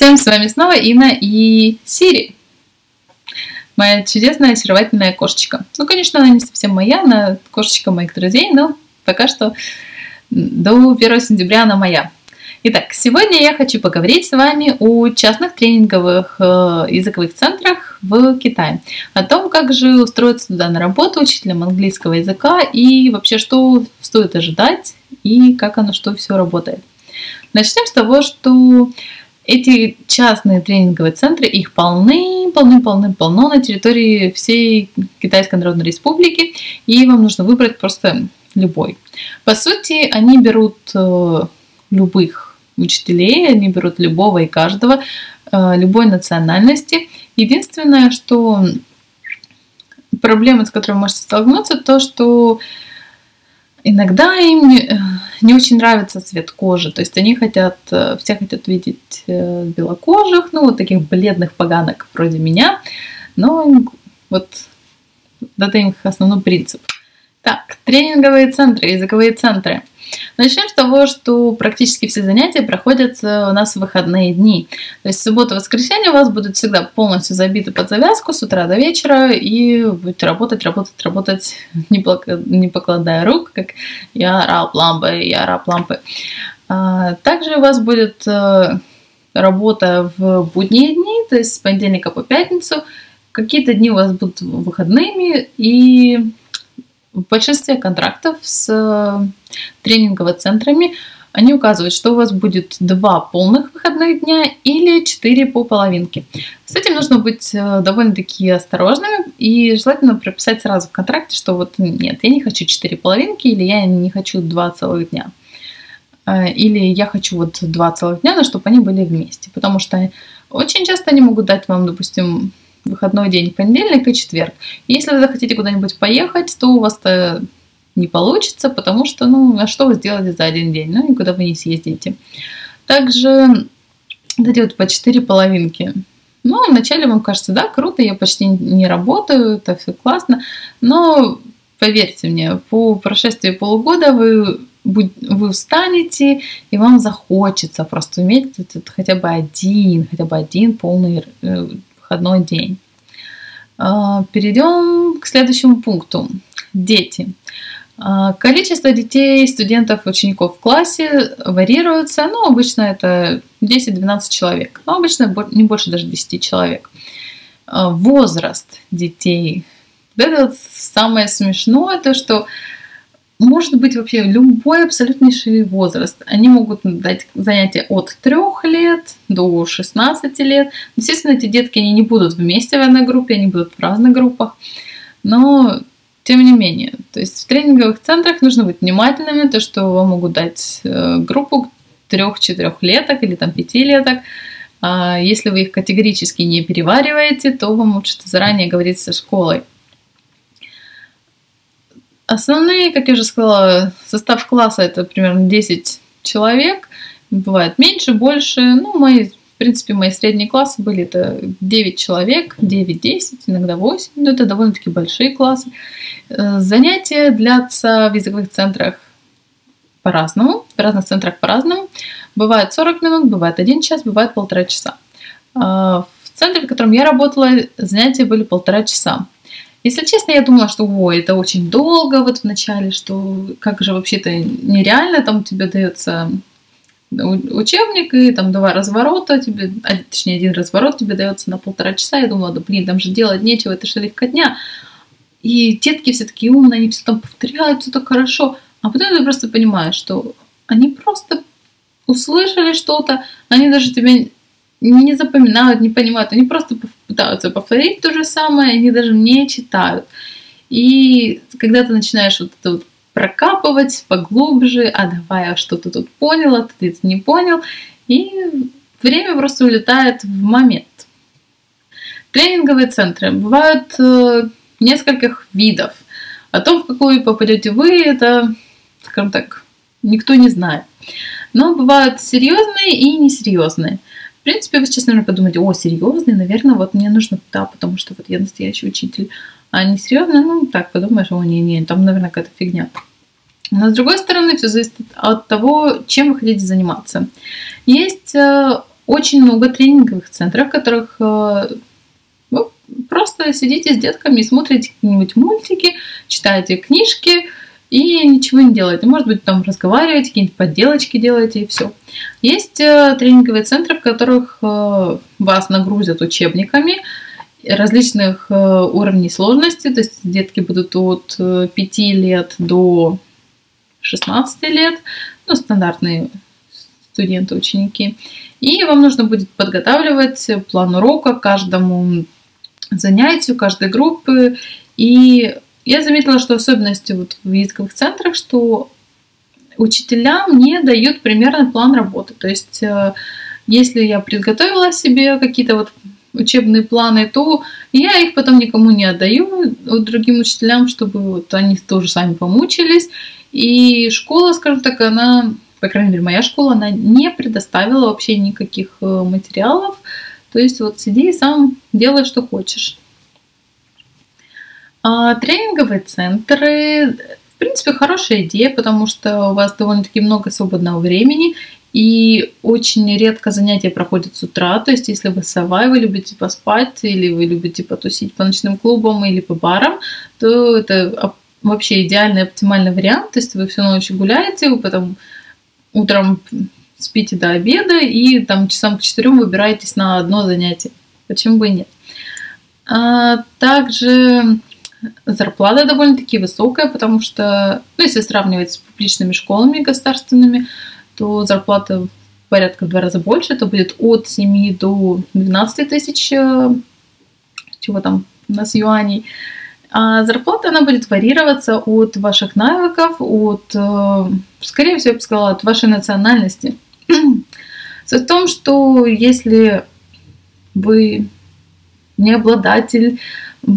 Всем, с вами снова Инна и Сири. Моя чудесная, очаровательная кошечка. Ну, конечно, она не совсем моя, она кошечка моих друзей, но пока что до 1 сентября она моя. Итак, сегодня я хочу поговорить с вами о частных тренинговых э, языковых центрах в Китае. О том, как же устроиться туда на работу учителем английского языка и вообще, что стоит ожидать и как оно, что все работает. Начнем с того, что эти частные тренинговые центры, их полны, полны, полны, полно на территории всей Китайской Народной Республики, и вам нужно выбрать просто любой. По сути, они берут э, любых учителей, они берут любого и каждого, э, любой национальности. Единственное, что проблема, с которой вы можете столкнуться, то, что иногда им не, очень нравится цвет кожи. То есть они хотят, э, все хотят видеть э, белокожих, ну, вот таких бледных поганок вроде меня. Но вот это их основной принцип. Так, тренинговые центры, языковые центры. Начнем с того, что практически все занятия проходят у нас в выходные дни. То есть суббота, воскресенье у вас будут всегда полностью забиты под завязку с утра до вечера, и будете работать, работать, работать, не, не покладая рук, как я раб лампы, я раб лампы. А, также у вас будет э, работа в будние дни, то есть с понедельника по пятницу. Какие-то дни у вас будут выходными, и в большинстве контрактов с э, тренинговыми центрами они указывают, что у вас будет два полных выходных дня или четыре по половинке. С этим нужно быть э, довольно-таки осторожными и желательно прописать сразу в контракте, что вот нет, я не хочу четыре половинки или я не хочу два целых дня. Э, или я хочу вот два целых дня, но чтобы они были вместе. Потому что очень часто они могут дать вам, допустим, выходной день, понедельник и четверг. Если вы захотите куда-нибудь поехать, то у вас-то не получится, потому что, ну, а что вы сделали за один день? Ну, никуда вы не съездите. Также эти вот по четыре половинки. Ну, вначале вам кажется, да, круто, я почти не работаю, это все классно, но поверьте мне, по прошествии полугода вы вы устанете, и вам захочется просто иметь хотя бы один, хотя бы один полный э, выходной день. А, перейдем к следующему пункту. Дети. А, количество детей, студентов, учеников в классе варьируется, но обычно это 10-12 человек, но обычно не больше даже 10 человек. А, возраст детей. Это самое смешное, то что может быть вообще любой абсолютнейший возраст. Они могут дать занятия от 3 лет до 16 лет. Естественно, эти детки они не будут вместе в одной группе, они будут в разных группах. Но тем не менее, то есть в тренинговых центрах нужно быть внимательными, то что вам могут дать э, группу трех-четырехлеток или там пятилеток. А если вы их категорически не перевариваете, то вам лучше заранее говорить со школой. Основные, как я уже сказала, состав класса это примерно 10 человек. Бывает меньше, больше. Ну, мои, в принципе, мои средние классы были это 9 человек, 9-10, иногда 8. Но это довольно-таки большие классы. Э, занятия длятся в языковых центрах по-разному, в разных центрах по-разному. Бывает 40 минут, бывает 1 час, бывает полтора часа. А, в центре, в котором я работала, занятия были полтора часа. Если честно, я думала, что ой, это очень долго вот в начале, что как же вообще-то нереально, там тебе дается учебник, и там два разворота, тебе, а, точнее, один разворот тебе дается на полтора часа. Я думала, да блин, там же делать нечего, это же легкотня. И детки все такие умные, они все там повторяют, все так хорошо. А потом ты просто понимаешь, что они просто услышали что-то, они даже тебя не запоминают, не понимают, они просто пытаются повторить то же самое, они даже не читают. И когда ты начинаешь вот это вот прокапывать поглубже, а давай, а что ты тут понял, а ты это не понял. И время просто улетает в момент. Тренинговые центры бывают э, нескольких видов. О том, в какую попадете вы, это, скажем так, никто не знает. Но бывают серьезные и несерьезные. В принципе, вы сейчас, наверное, подумаете, о, серьезный, наверное, вот мне нужно туда, потому что вот я настоящий учитель. А несерьезный, ну, так, подумаешь, о, не-не, там, наверное, какая-то фигня. Но с другой стороны, все зависит от того, чем вы хотите заниматься. Есть э, очень много тренинговых центров, в которых э, вы просто сидите с детками и смотрите какие-нибудь мультики, читаете книжки и ничего не делаете. Может быть, там разговариваете, какие-нибудь подделочки делаете и все. Есть э, тренинговые центры, в которых вас нагрузят учебниками, различных уровней сложности, то есть детки будут от 5 лет до 16 лет, ну, стандартные студенты, ученики. И вам нужно будет подготавливать план урока каждому занятию, каждой группы. И я заметила, что особенностью вот в языковых центрах, что учителям не дают примерно план работы. То есть, э, если я подготовила себе какие-то вот учебные планы, то я их потом никому не отдаю другим учителям, чтобы вот они тоже сами помучились. И школа, скажем так, она, по крайней мере, моя школа, она не предоставила вообще никаких э, материалов. То есть вот сиди и сам делай, что хочешь. А тренинговые центры, в принципе, хорошая идея, потому что у вас довольно-таки много свободного времени, и очень редко занятия проходят с утра. То есть, если вы сова, и вы любите поспать, или вы любите потусить по ночным клубам или по барам, то это вообще идеальный, оптимальный вариант. То есть вы всю ночь гуляете, вы потом утром спите до обеда и там часам к четырем выбираетесь на одно занятие. Почему бы и нет? А, также зарплата довольно-таки высокая, потому что, ну, если сравнивать с публичными школами государственными, то зарплата порядка в два раза больше. Это будет от 7 до 12 тысяч, э, чего там у нас юаней. А зарплата, она будет варьироваться от ваших навыков, от, э, скорее всего, я бы сказала, от вашей национальности. Суть в том, что если вы не обладатель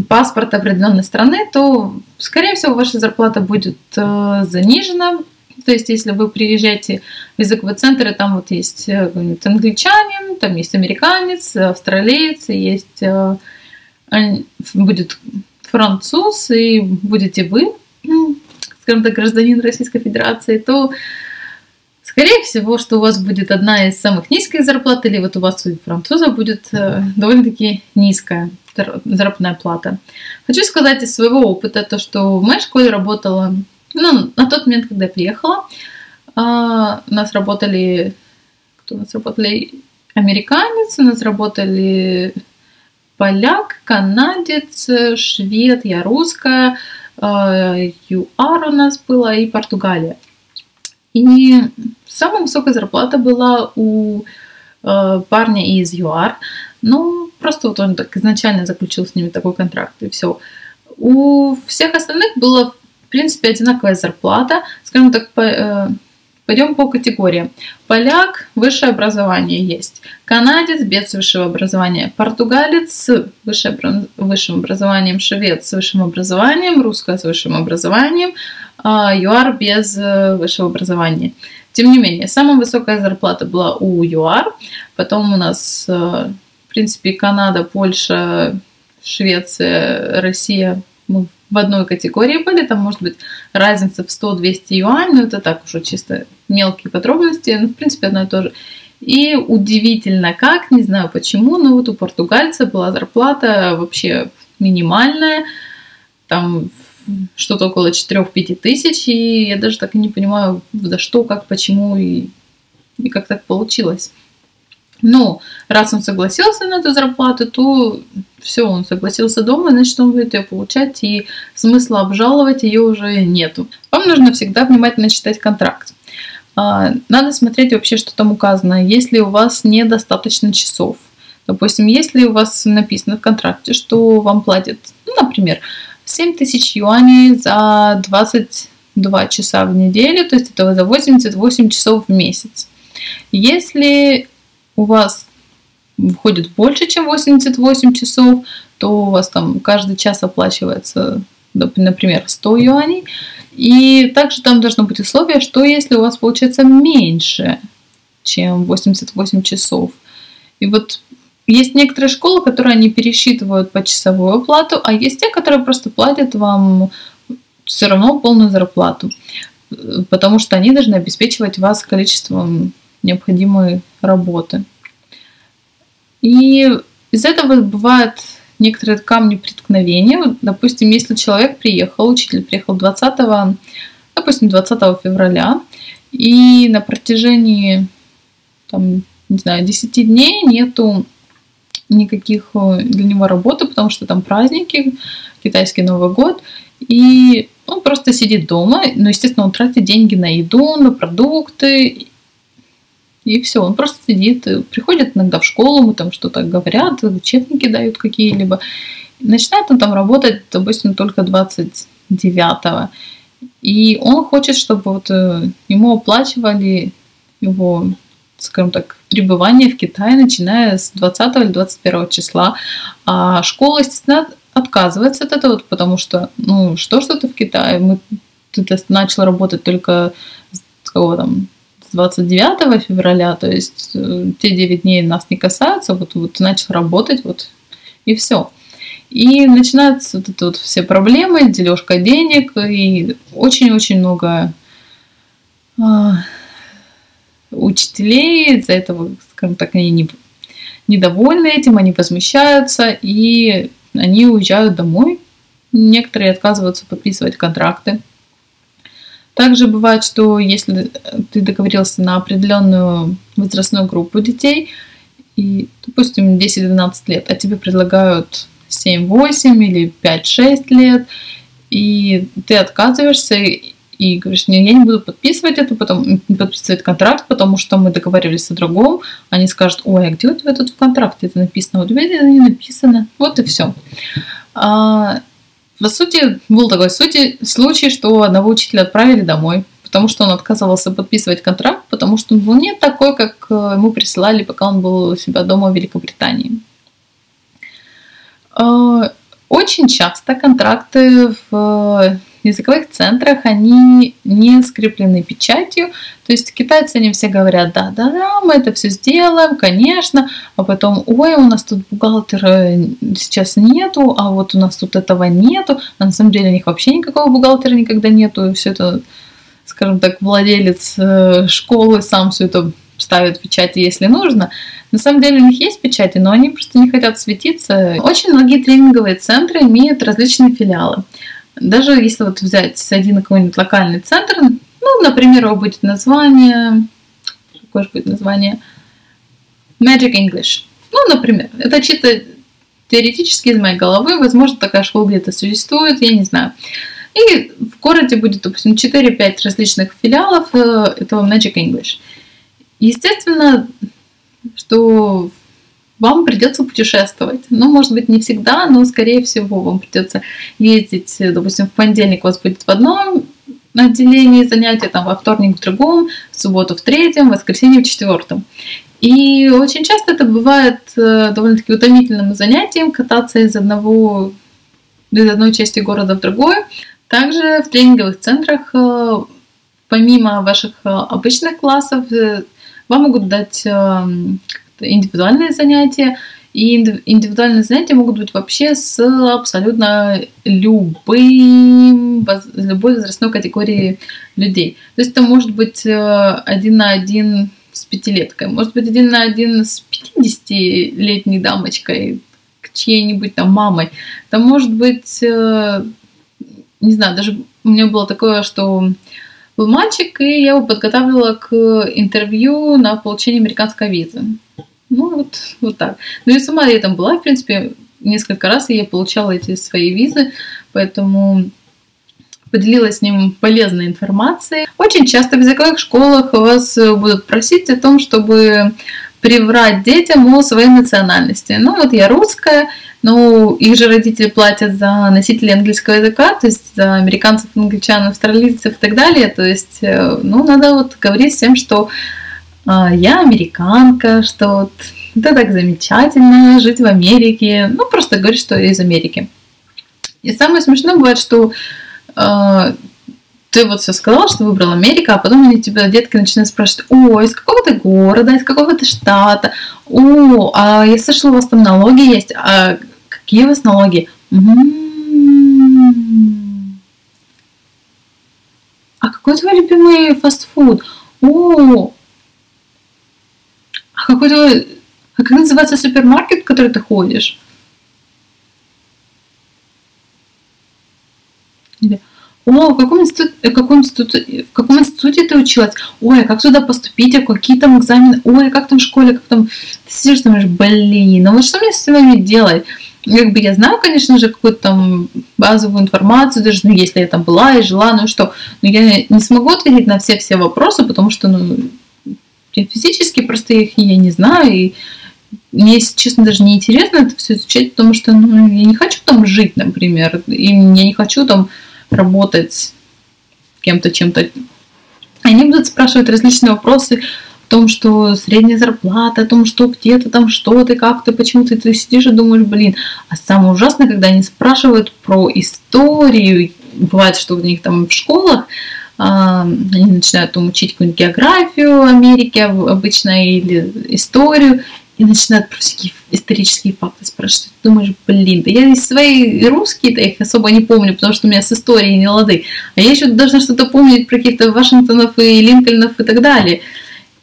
паспорта определенной страны, то, скорее всего, ваша зарплата будет э, занижена. То есть, если вы приезжаете в языковой центр, и там вот есть э, англичанин, там есть американец, австралиец, есть будет француз и будете вы, скажем так, гражданин Российской Федерации, то скорее всего, что у вас будет одна из самых низких зарплат, или вот у вас у француза будет э, довольно-таки низкая заработная плата. Хочу сказать из своего опыта, то, что в моей школе работала, ну, на тот момент, когда я приехала, а, у нас работали, кто у нас работали, американец, у нас работали поляк, канадец, швед, я русская, э, ЮАР у нас была и Португалия. И самая высокая зарплата была у э, парня из ЮАР. Ну, просто вот он так изначально заключил с ними такой контракт, и все. У всех остальных была, в принципе, одинаковая зарплата. Скажем так, э, Пойдем по категориям. Поляк – высшее образование есть. Канадец – без высшего образования. Португалец с высшим образованием. Швед с высшим образованием. Русская с высшим образованием. А ЮАР без э, высшего образования. Тем не менее, самая высокая зарплата была у ЮАР. Потом у нас, э, принципе, Канада, Польша, Швеция, Россия мы в одной категории были, там может быть разница в 100-200 юань, но это так уже чисто мелкие подробности, но в принципе одно и то же. И удивительно как, не знаю почему, но вот у португальца была зарплата вообще минимальная, там что-то около 4-5 тысяч, и я даже так и не понимаю, за что, как, почему и, и как так получилось. Но раз он согласился на эту зарплату, то все, он согласился дома, значит, он будет ее получать, и смысла обжаловать ее уже нету. Вам нужно всегда внимательно читать контракт. А, надо смотреть вообще, что там указано. Если у вас недостаточно часов, допустим, если у вас написано в контракте, что вам платят, ну, например, 7 тысяч юаней за 20 2 часа в неделю, то есть это за 88 часов в месяц. Если у вас входит больше, чем 88 часов, то у вас там каждый час оплачивается, например, 100 юаней. И также там должно быть условие, что если у вас получается меньше, чем 88 часов. И вот есть некоторые школы, которые они пересчитывают по часовую оплату, а есть те, которые просто платят вам все равно полную зарплату, потому что они должны обеспечивать вас количеством необходимой работы. И из этого бывают некоторые камни преткновения. Допустим, если человек приехал, учитель приехал 20, допустим, 20 февраля, и на протяжении, там, не знаю, 10 дней нету никаких э, для него работы, потому что там праздники, китайский Новый год, и он просто сидит дома, но, естественно, он тратит деньги на еду, на продукты, и все, он просто сидит, приходит иногда в школу, мы там что-то говорят, учебники дают какие-либо. Начинает он там работать, допустим, только 29-го. И он хочет, чтобы вот э, ему оплачивали его, скажем так, пребывание в Китае, начиная с 20 или 21 числа. А школа, естественно, отказывается от этого, потому что, ну, что что ты в Китае? Мы, ты начал работать только с какого там, 29 февраля, то есть э, те 9 дней нас не касаются, вот, вот начал работать, вот и все. И начинаются вот это вот все проблемы, дележка денег, и очень-очень много а, учителей из-за этого, скажем так, они не, недовольны этим, они возмущаются, и они уезжают домой. Некоторые отказываются подписывать контракты. Также бывает, что если ты договорился на определенную возрастную группу детей, и, допустим, 10-12 лет, а тебе предлагают 7-8 или 5-6 лет, и ты отказываешься и говоришь, не, я не буду подписывать это, потом подписывать контракт, потому что мы договорились о другом, они скажут, ой, а где у тебя тут в контракте это написано? Вот у тебя это не написано. Вот и все. А, по сути, был такой сути, случай, что одного учителя отправили домой, потому что он отказывался подписывать контракт, потому что он был не такой, как э, ему присылали, пока он был у себя дома в Великобритании. Э, очень часто контракты в языковых центрах они не скреплены печатью. То есть китайцы, они все говорят, да, да, да, мы это все сделаем, конечно, а потом, ой, у нас тут бухгалтера сейчас нету, а вот у нас тут этого нету, а на самом деле у них вообще никакого бухгалтера никогда нету, и все это, скажем так, владелец э, школы сам все это ставит печати, если нужно. На самом деле у них есть печати, но они просто не хотят светиться. Очень многие тренинговые центры имеют различные филиалы. Даже если вот взять один какой-нибудь локальный центр, ну, например, его будет название, какое же будет название, Magic English. Ну, например, это чисто теоретически из моей головы, возможно, такая школа где-то существует, я не знаю. И в городе будет, допустим, 4-5 различных филиалов э, этого Magic English. Естественно, что вам придется путешествовать. Ну, может быть, не всегда, но, скорее всего, вам придется ездить, допустим, в понедельник у вас будет в одном отделении занятия, там, во вторник в другом, в субботу в третьем, в воскресенье в четвертом. И очень часто это бывает э, довольно-таки утомительным занятием кататься из одного из одной части города в другую. Также в тренинговых центрах, э, помимо ваших э, обычных классов, вам могут дать индивидуальные занятия. И индивидуальные занятия могут быть вообще с абсолютно любым, любой возрастной категорией людей. То есть это может быть э, один на один с пятилеткой, может быть один на один с 50-летней дамочкой, чьей-нибудь там мамой. Это может быть, э, не знаю, даже у меня было такое, что был мальчик, и я его подготавливала к интервью на получение американской визы. Ну, вот, вот так. Ну и сама я там была, в принципе, несколько раз, и я получала эти свои визы, поэтому поделилась с ним полезной информацией. Очень часто в языковых школах вас будут просить о том, чтобы приврать детям о своей национальности. Ну, вот я русская, но их же родители платят за носителей английского языка, то есть за американцев, англичан, австралийцев и так далее. То есть, э, ну, надо вот говорить всем, что э, я американка, что вот это так замечательно жить в Америке. Ну, просто говорить, что я из Америки. И самое смешное бывает, что э, ты вот все сказала, что выбрал Америка, а потом они тебя детки начинают спрашивать, о, из какого ты города, из какого ты штата, о, а я слышала, у вас там налоги есть, а какие у вас налоги? М-м-м. А какой твой любимый фастфуд? О, а какой твой, а как называется супермаркет, в который ты ходишь? Или, о, в каком, институте, в, каком институте, в каком институте ты училась? Ой, а как туда поступить? А какие там экзамены? Ой, а как там в школе? Как там? Ты сидишь, думаешь, блин, ну вот что мне с вами делать? Как бы я знаю, конечно же, какую-то там базовую информацию, даже, ну, если я там была и жила, ну что, но я не смогу ответить на все-все вопросы, потому что, ну, я физически просто их я не знаю, и мне, если честно, даже не интересно это все изучать, потому что ну, я не хочу там жить, например, и я не хочу там работать кем-то, чем-то. Они будут спрашивать различные вопросы о том, что средняя зарплата, о том, что где-то там, что ты, как ты, почему ты, ты сидишь и думаешь, блин. А самое ужасное, когда они спрашивают про историю, бывает, что у них там в школах, они начинают там учить какую-нибудь географию Америки обычно или историю, и начинают про всякие исторические факты спрашивать. Ты думаешь, блин, да я из своей русские-то их особо не помню, потому что у меня с историей не лады. А я еще должна что-то помнить про каких-то Вашингтонов и Линкольнов и так далее.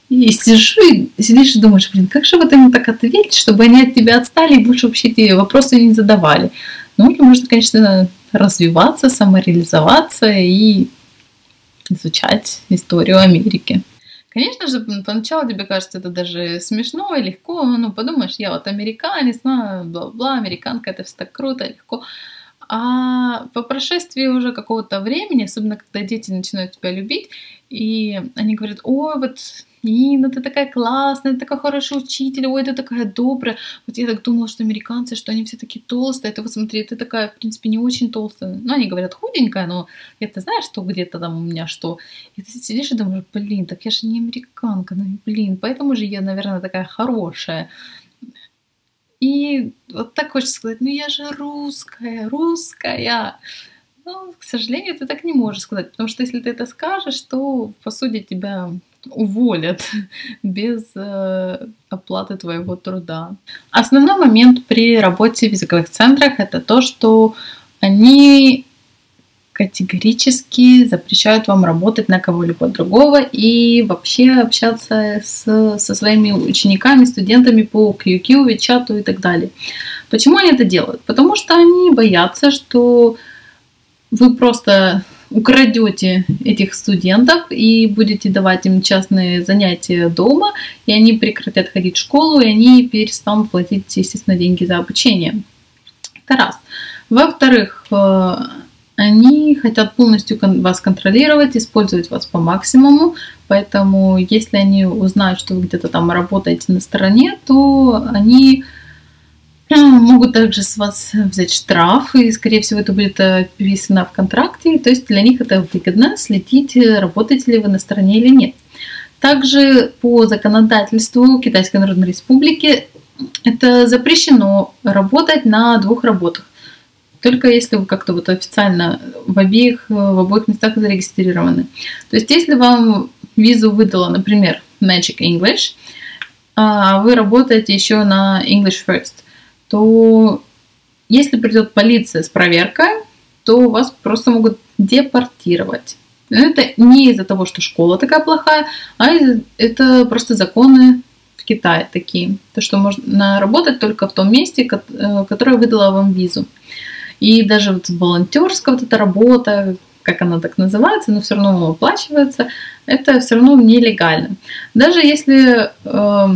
И сижу, и сидишь и думаешь, блин, как же вот им так ответить, чтобы они от тебя отстали и больше вообще эти вопросы не задавали. Ну, или можно, конечно, развиваться, самореализоваться и изучать историю Америки. Конечно же, поначалу тебе кажется это даже смешно и легко. Ну, подумаешь, я вот американец, бла-бла, американка, это все так круто, легко. А по прошествии уже какого-то времени, особенно когда дети начинают тебя любить, и они говорят, ой, вот Нина, ты такая классная, ты такой хороший учитель, ой, ты такая добрая. Вот я так думала, что американцы, что они все такие толстые. Ты вот смотри, ты такая, в принципе, не очень толстая. Ну, они говорят худенькая, но это знаешь, что где-то там у меня что. И ты сидишь и думаешь, блин, так я же не американка, ну, блин, поэтому же я, наверное, такая хорошая. И вот так хочется сказать, ну я же русская, русская. Но, к сожалению, ты так не можешь сказать, потому что если ты это скажешь, то, по сути, тебя уволят без э, оплаты твоего труда. Основной момент при работе в языковых центрах это то, что они категорически запрещают вам работать на кого-либо другого и вообще общаться с, со своими учениками, студентами по QQ, WeChat и так далее. Почему они это делают? Потому что они боятся, что вы просто украдете этих студентов и будете давать им частные занятия дома, и они прекратят ходить в школу, и они перестанут платить, естественно, деньги за обучение. Это раз. Во-вторых, э, они хотят полностью вас контролировать, использовать вас по максимуму, поэтому если они узнают, что вы где-то там работаете на стороне, то они Могут также с вас взять штраф, и, скорее всего, это будет описано в контракте. То есть для них это выгодно следить, работаете ли вы на стороне или нет. Также по законодательству Китайской Народной Республики это запрещено работать на двух работах. Только если вы как-то вот официально в обеих, в обоих местах зарегистрированы. То есть если вам визу выдала, например, Magic English, а вы работаете еще на English First – то если придет полиция с проверкой, то вас просто могут депортировать. Это не из-за того, что школа такая плохая, а это просто законы в Китае такие. То, что можно работать только в том месте, э, которое выдало вам визу. И даже вот волонтерская вот эта работа, как она так называется, но все равно оплачивается, это все равно нелегально. Даже если э,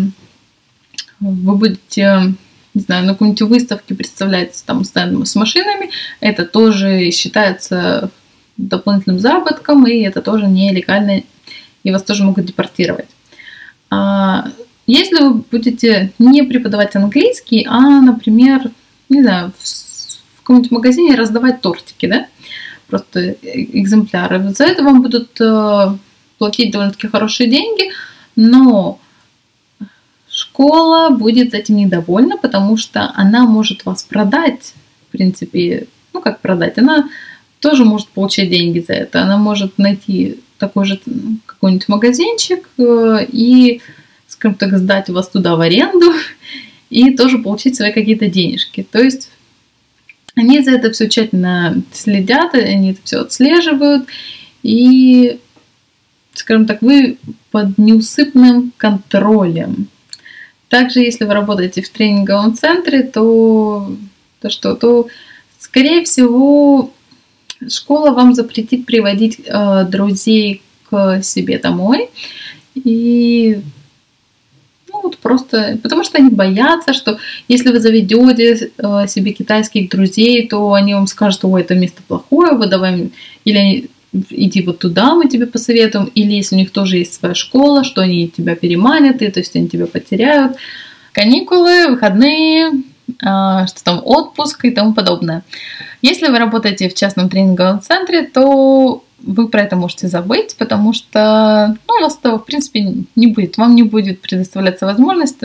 вы будете не знаю, на какой-нибудь выставке представляется там стенд с машинами, это тоже считается дополнительным заработком, и это тоже нелегально, и вас тоже могут депортировать. А, если вы будете не преподавать английский, а, например, не знаю, в каком-нибудь магазине раздавать тортики, да, просто экземпляры, за это вам будут э, платить довольно-таки хорошие деньги, но школа будет этим недовольна, потому что она может вас продать, в принципе, ну как продать, она тоже может получать деньги за это, она может найти такой же какой-нибудь магазинчик э, и скажем так, сдать вас туда в аренду и тоже получить свои какие-то денежки. То есть они за это все тщательно следят, они это все отслеживают, и, скажем так, вы под неусыпным контролем. Также, если вы работаете в тренинговом центре, то, то что, то, скорее всего, школа вам запретит приводить э, друзей к себе домой. И вот просто, потому что они боятся, что если вы заведете э, себе китайских друзей, то они вам скажут, ой, это место плохое, вы давай, или иди вот туда, мы тебе посоветуем, или если у них тоже есть своя школа, что они тебя переманят, и, то есть они тебя потеряют. Каникулы, выходные, а, что там отпуск и тому подобное. Если вы работаете в частном тренинговом центре, то вы про это можете забыть, потому что ну, у вас этого, в принципе, не будет. Вам не будет предоставляться возможность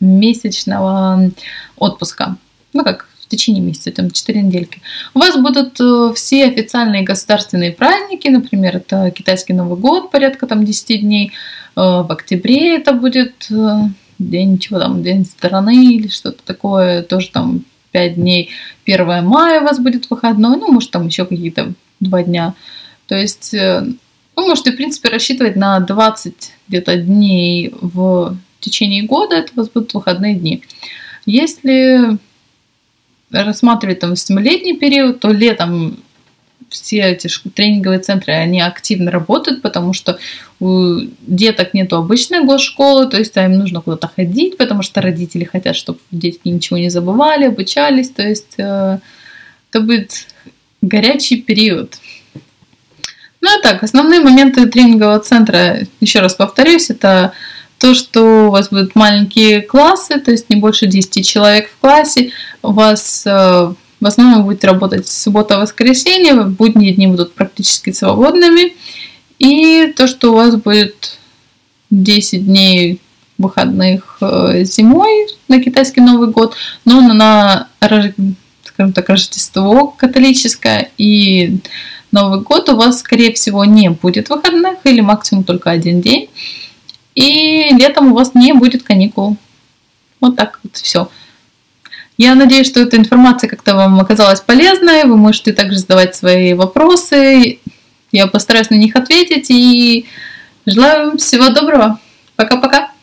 месячного отпуска. Ну, как в течение месяца, там 4 недельки. У вас будут э, все официальные государственные праздники, например, это китайский Новый год, порядка там 10 дней. Э, в октябре это будет э, день чего там, день стороны или что-то такое, тоже там 5 дней. 1 мая у вас будет выходной, ну, может, там еще какие-то два дня. То есть э, вы можете, в принципе, рассчитывать на 20 где-то дней в течение года, это у вас будут выходные дни. Если рассматривать там 7-летний период, то летом все эти тренинговые центры, они активно работают, потому что у деток нету обычной госшколы, то есть им нужно куда-то ходить, потому что родители хотят, чтобы дети ничего не забывали, обучались, то есть э, это будет горячий период. Ну а так, основные моменты тренингового центра, еще раз повторюсь, это то, что у вас будут маленькие классы, то есть не больше 10 человек в классе, у вас э, в основном будет работать суббота-воскресенье, будние дни будут практически свободными, и то, что у вас будет 10 дней выходных э, зимой на китайский Новый год, но на, скажем так, Рождество католическое и Новый год у вас, скорее всего, не будет выходных или максимум только один день. И летом у вас не будет каникул. Вот так вот все. Я надеюсь, что эта информация как-то вам оказалась полезной. Вы можете также задавать свои вопросы. Я постараюсь на них ответить. И желаю вам всего доброго. Пока-пока.